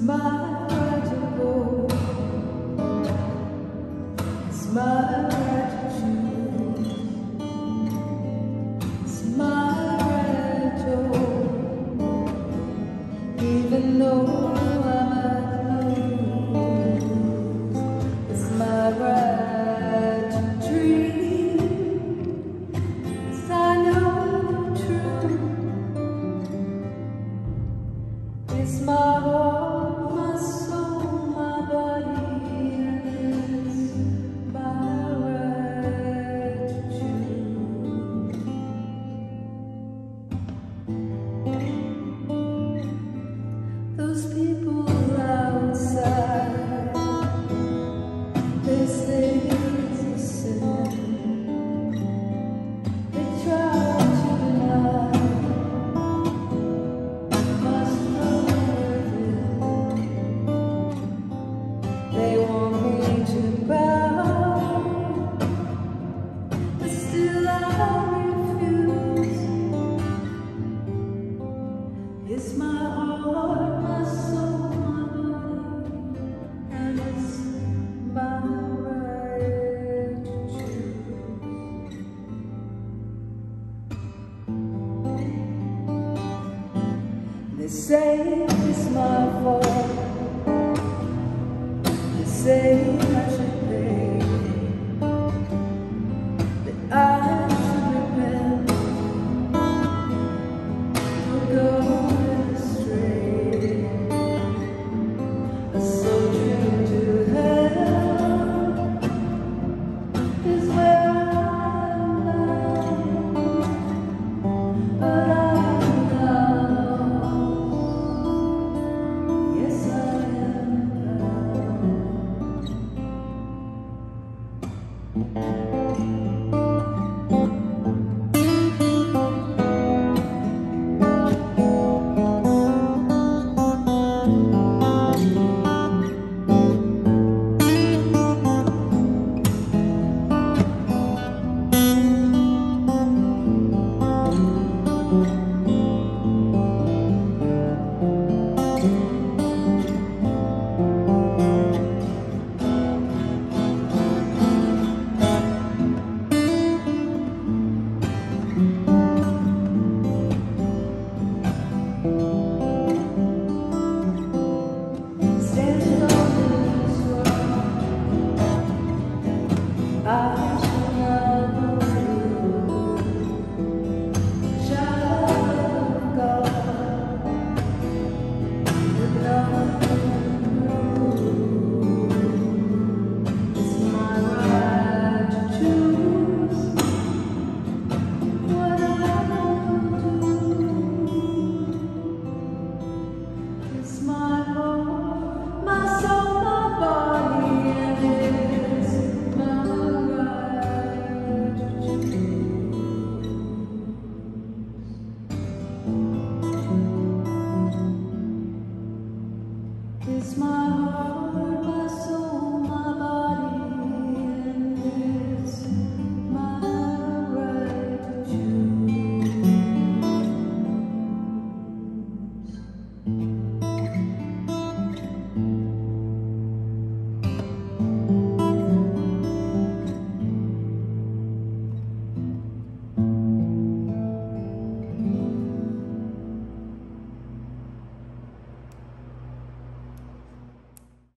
Smile, practical. Smile, practical. Smile, practical. Even though say it's my fault. You say I should. oh